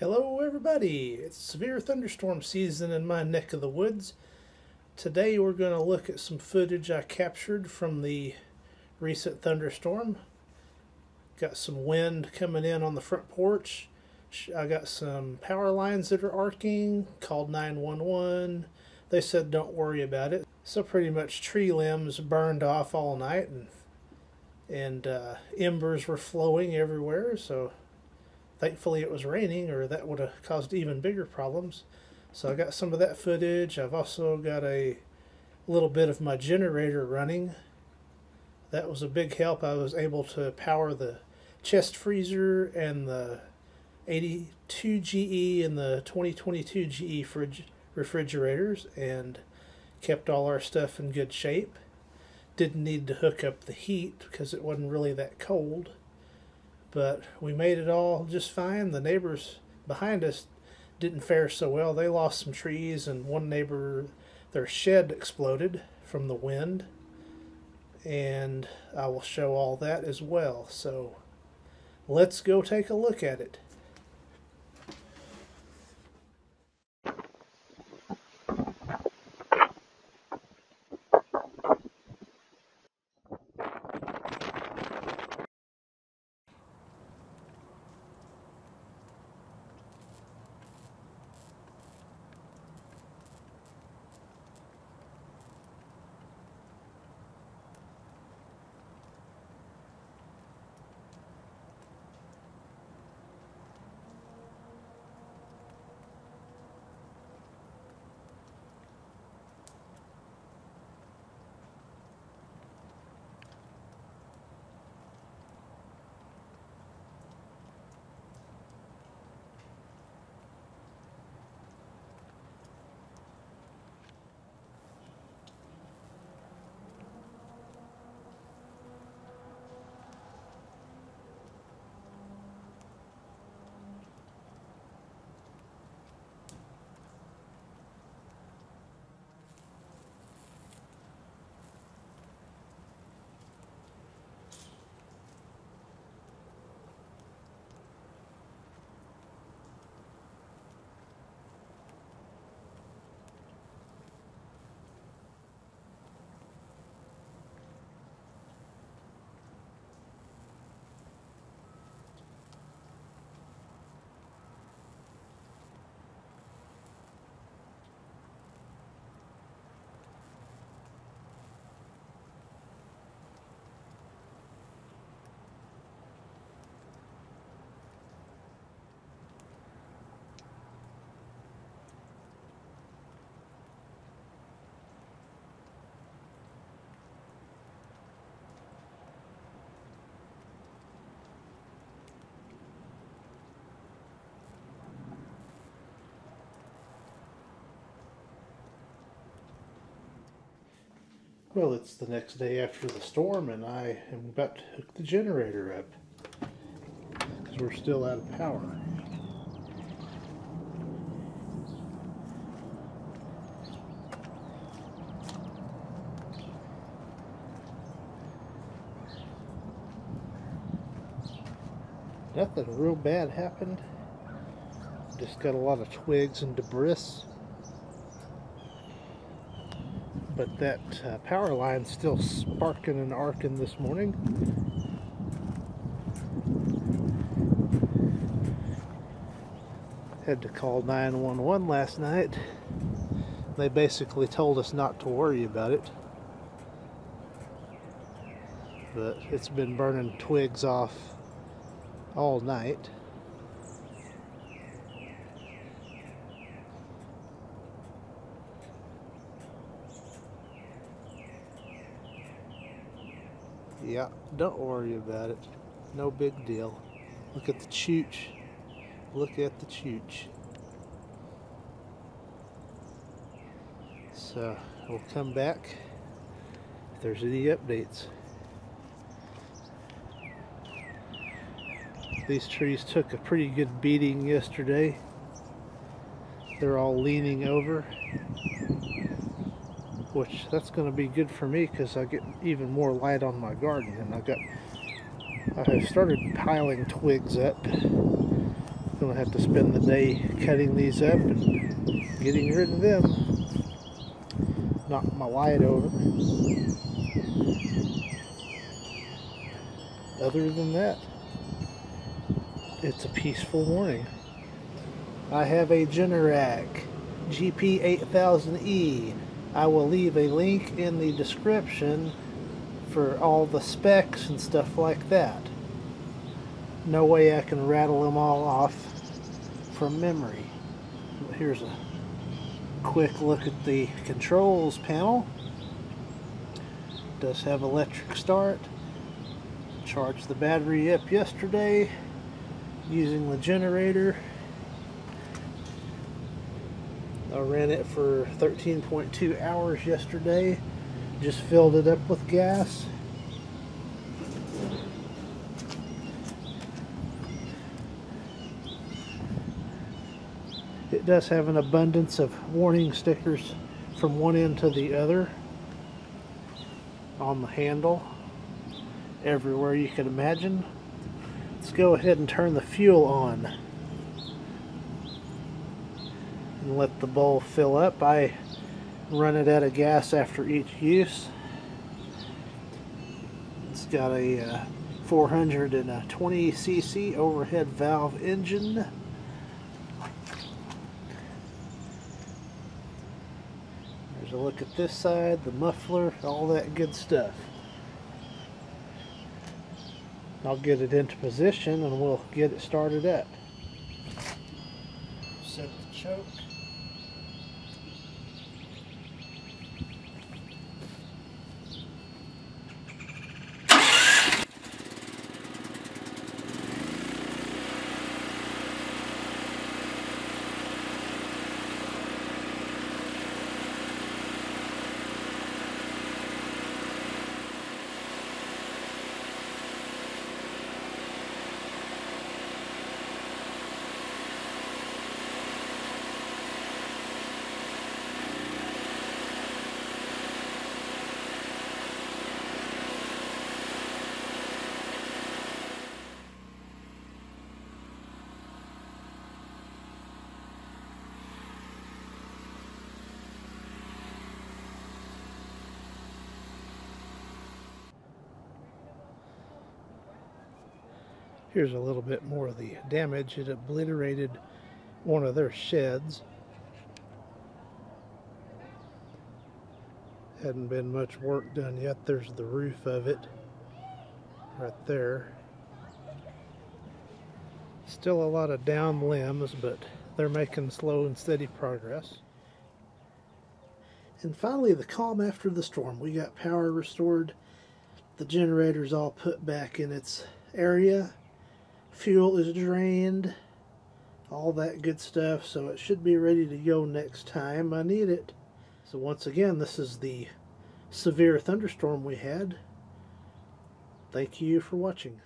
Hello, everybody. It's severe thunderstorm season in my neck of the woods. Today, we're going to look at some footage I captured from the recent thunderstorm. Got some wind coming in on the front porch. I got some power lines that are arcing, called 911. They said don't worry about it. So, pretty much, tree limbs burned off all night and and uh, embers were flowing everywhere. So, Thankfully, it was raining, or that would have caused even bigger problems. So I got some of that footage. I've also got a little bit of my generator running. That was a big help. I was able to power the chest freezer and the 82 GE and the 2022 GE fridge refrigerators and kept all our stuff in good shape. Didn't need to hook up the heat because it wasn't really that cold but we made it all just fine. The neighbors behind us didn't fare so well. They lost some trees, and one neighbor, their shed exploded from the wind. And I will show all that as well. So let's go take a look at it. Well, it's the next day after the storm, and I am about to hook the generator up because we're still out of power. Nothing real bad happened. Just got a lot of twigs and debris but that uh, power line's still sparking and arcing this morning. Had to call 911 last night. They basically told us not to worry about it. But it's been burning twigs off all night. Yeah, don't worry about it. No big deal. Look at the chooch. Look at the chooch. So we'll come back if there's any updates. These trees took a pretty good beating yesterday. They're all leaning over which that's going to be good for me because I get even more light on my garden and I've got I have started piling twigs up gonna have to spend the day cutting these up and getting rid of them. Knock my light over. Other than that, it's a peaceful morning. I have a Generac GP8000E. I will leave a link in the description for all the specs and stuff like that. No way I can rattle them all off from memory. Here's a quick look at the controls panel. does have electric start. Charged the battery up yesterday using the generator. I ran it for 13.2 hours yesterday. Just filled it up with gas. It does have an abundance of warning stickers from one end to the other on the handle everywhere you can imagine. Let's go ahead and turn the fuel on and let the bowl fill up. I run it out of gas after each use. It's got a uh, 420 cc overhead valve engine. There's a look at this side, the muffler, all that good stuff. I'll get it into position and we'll get it started up. Set the choke. Here's a little bit more of the damage. It obliterated one of their sheds. Hadn't been much work done yet. There's the roof of it right there. Still a lot of down limbs, but they're making slow and steady progress. And finally, the calm after the storm. We got power restored. The generator's all put back in its area fuel is drained all that good stuff so it should be ready to go next time. I need it. So once again this is the severe thunderstorm we had. Thank you for watching